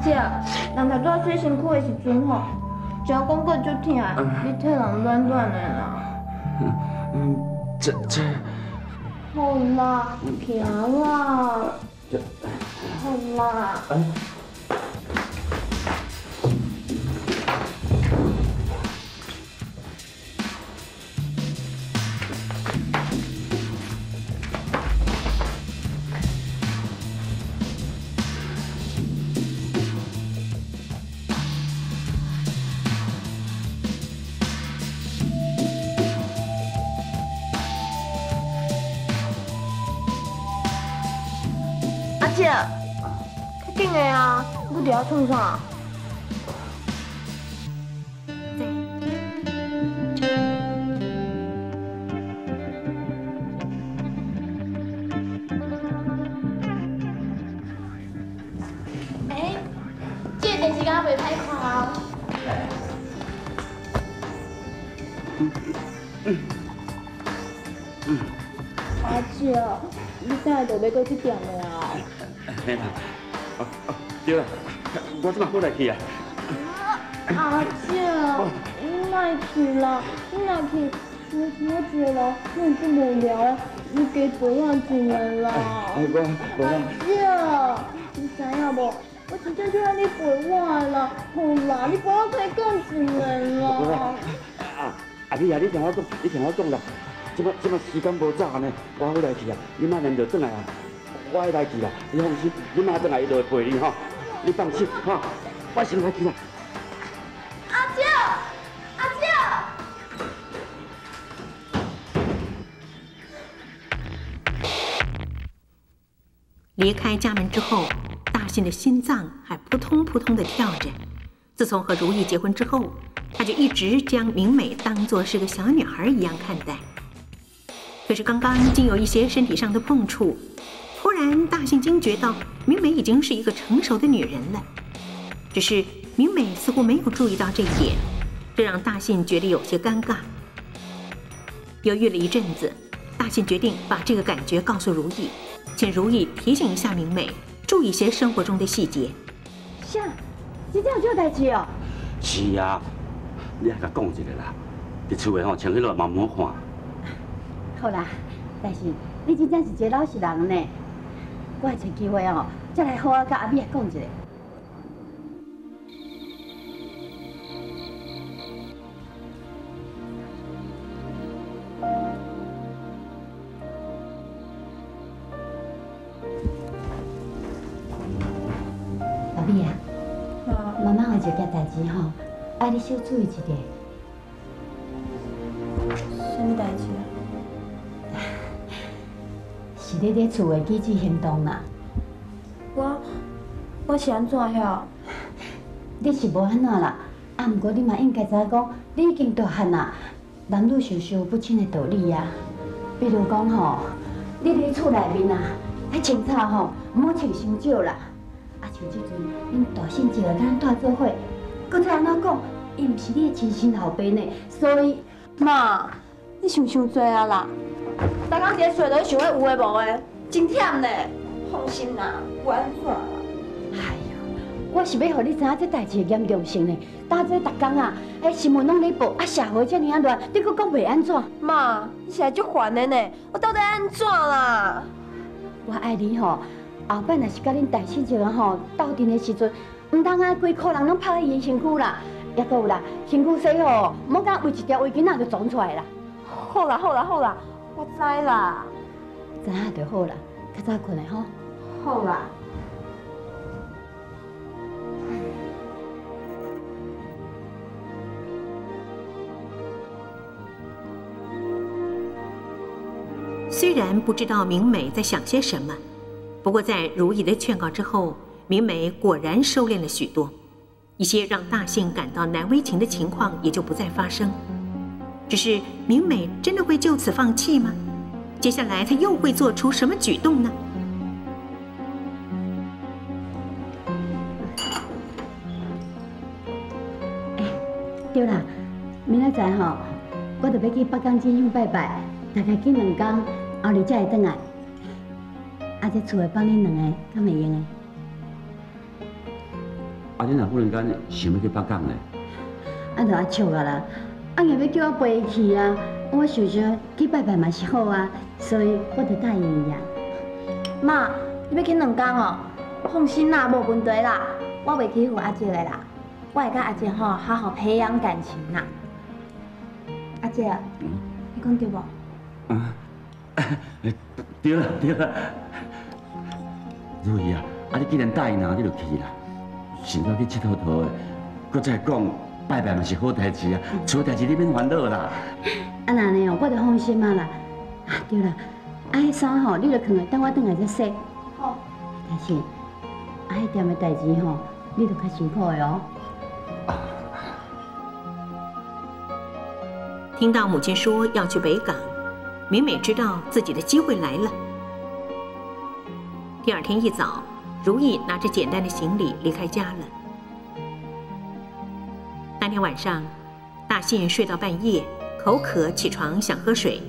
姐，人在做洗辛苦的时阵吼，脚讲过就疼，你替人暖暖的啦。嗯，这这。好啦，行啦。这。好啦。姐，快紧的啊！你伫遐创啥？哎，这电视敢袂歹看啊？阿姐，你等下就要过去点的啊？嘿啦，哦哦，对啦，我怎么过来去啊。阿姐，你来去啦，你来去，我我觉得你这么无聊，你给陪我一下啦。哎，我阿姐，你知影无？我真正就让你陪我啦，好啦，你不要再讲一下啦。啊，阿弟啊，你听我讲，你听我讲啦，即马即马时间无早呢，我要来去啊，你马上就转来啊。我会来去啦，你放心，你妈等下伊就会陪你哈，你放心哈，我先来去啦。阿舅，阿舅。离开家门之后，大信的心脏还扑通扑通的跳着。自从和如意结婚之后，他就一直将明美当作是个小女孩一样看待。可是刚刚竟有一些身体上的碰触。突然，大信惊觉到明美已经是一个成熟的女人了，只是明美似乎没有注意到这一点，这让大信觉得有些尴尬。犹豫了一阵子，大信决定把这个感觉告诉如意，请如意提醒一下明美，注意些生活中的细节。啥？这样就代志哦？是啊，你还甲讲一个啦，伫厝内吼穿起来嘛唔好看。好啦，但是你真正是一个老实人呢。我找机会哦，再来好好甲阿美讲一下。阿美啊，妈妈有一件代志吼，爱你小注意一点。是你伫厝的机智行动啦。我我是安怎晓？你是无安怎啦？啊，毋过你嘛应该知影讲，你已经大汉啦，男女授受不亲的道理啊。比如讲吼，你伫厝内面啊，爱清楚吼，毋好穿伤少啦。啊，像即阵恁大婶一个咱住做伙，搁再安怎讲，伊毋是你的亲生后辈呢，所以妈，你想伤多啊啦。大家在睡都想要有诶无诶，真忝呢。放心啦，不安怎啦。哎呀，我是要互你知影这代志的严重性呢。大这逐工啊，哎新闻拢咧报，啊社会遮尔啊乱，你搁讲袂安怎？妈，你现在足烦的呢，我到底安怎啦？我爱你吼，后摆若是甲恁大婶一个吼斗阵的时阵，唔通啊规裤人拢拍在伊身躯啦，也搁有啦，身躯洗好，唔好讲为一条围巾啊就撞出来啦。好啦好啦好啦。我知啦，知影就好啦，较早困嘞吼。好啦。虽然不知道明美在想些什么，不过在如意的劝告之后，明美果然收敛了许多，一些让大信感到难为情的情况也就不再发生。只是明美真的会就此放弃吗？接下来她又会做出什么举动呢？对啦，明仔载吼，我就要去北港进香拜拜，大概去两天，后日才会转来。啊，这厝会帮恁两个，敢会用的？啊，你若忽然间想要去北港呢？啊，就阿笑啊啦，啊硬要叫我陪伊去啊，我想想去拜拜嘛是好啊，所以我就答应伊啊。妈，你要去两工哦？放心啦，无问题啦，我袂欺负阿姐的啦，我会甲阿姐吼好好培养感情啦。阿姐，你讲对无？啊，对啦对啦，如意啊，啊你既然答应了，你就去啦。想要去佚佗佗的，搁再讲拜拜嘛是好代志啊，错代志你免烦恼啦。啊那呢哦，我就放心啊啦。啊对了，啊迄衫吼，你就放下，等我转来再洗。好。但是，啊迄店的代志吼，你就较辛苦的哦。听到母亲说要去北港，明美知道自己的机会来了。第二天一早，如意拿着简单的行李离开家了。那天晚上，大信睡到半夜，口渴，起床想喝水，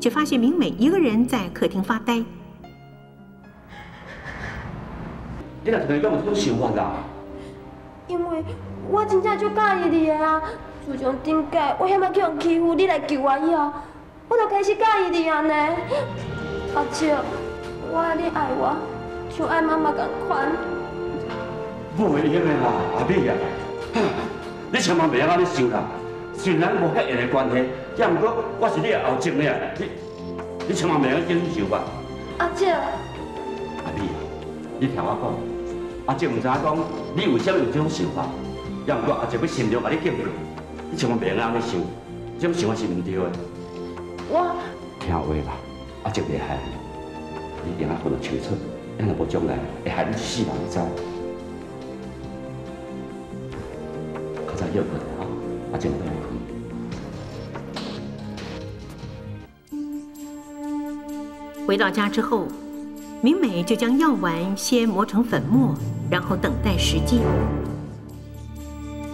却发现明美一个人在客厅发呆。你若突然间有这种想法啦？因为我真正就介意你的啊！自从顶届我险要去人欺负，你来救我以后，我就开始介意你啊呢。阿姐，我爱你爱我，像爱妈妈共款。不会用的啦，阿美啊，你千万袂晓安尼想啦。虽然无血缘的关系，也毋过我是你的后生呀，你你千万袂晓这种想法。阿姐，阿美，你听我讲，阿姐唔知影讲你为什么有这种想法，也毋过阿姐要心中把你敬佩，你千万袂晓安尼想，这种想法是唔对的。我。听话吧，阿姐袂害你，你定下混到清楚，咱若无将来会害你一世人，你知？较早休困吼，阿姐唔要困。回到家之后，明美就将药丸先磨成粉末，然后等待时机。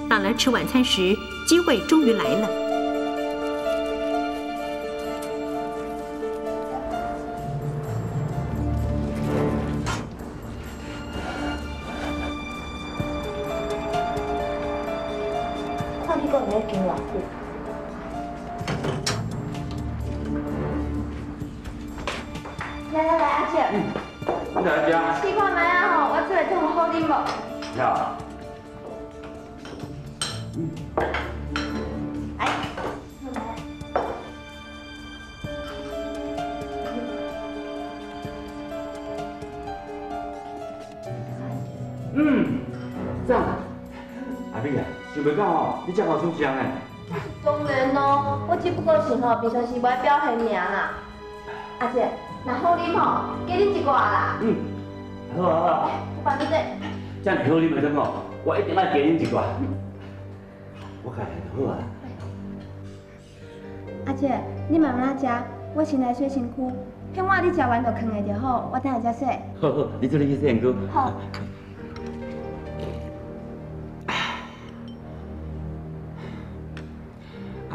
到了吃晚餐时，机会终于来了。来来来，阿姐，你来家。试看卖啊吼，我做的汤好啉无？呀。袂到哦，你这好出声呢。当然咯，我只不过是吼，平常时爱表现尔啦。阿姐，那好啉吼，加恁一寡啦。嗯，好啊好啊，我帮你做。这样好我一定要加你一罐。我看很好啊。阿姐，你慢慢食，我先来洗身躯。迄碗你食完就放下就好，我等下再洗。好好，你做你去洗身躯。好。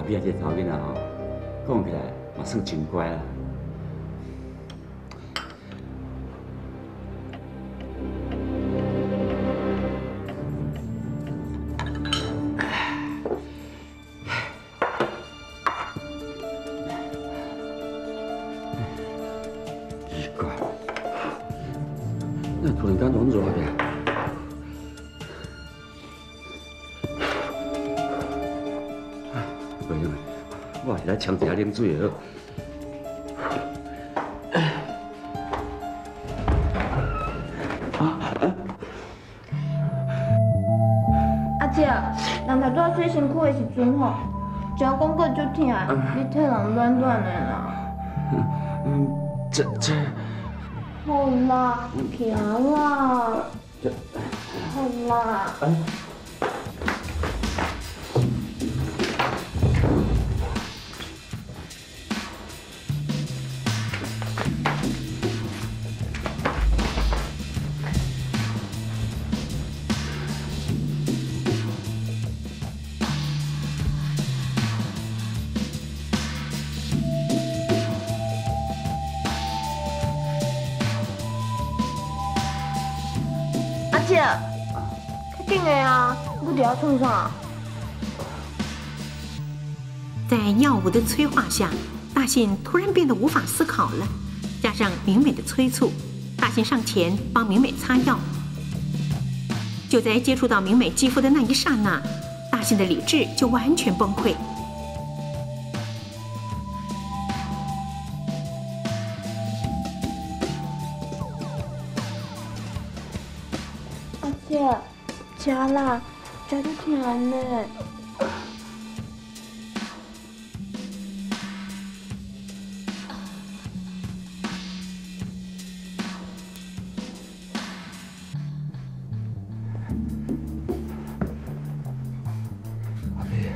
阿美啊，这查某囡仔吼，讲起来嘛算真乖啦。来冲一下冷水的好。阿姐，人在做洗身躯的时阵吼，脚讲过足疼，你体人软软的啦。嗯，这这好啦，行啦，好啦。哎对啊，你伫遐创啥？在药物的催化下，大信突然变得无法思考了。加上明美的催促，大信上前帮明美擦药。就在接触到明美肌肤的那一刹那，大信的理智就完全崩溃。加了加都挺安的阿姨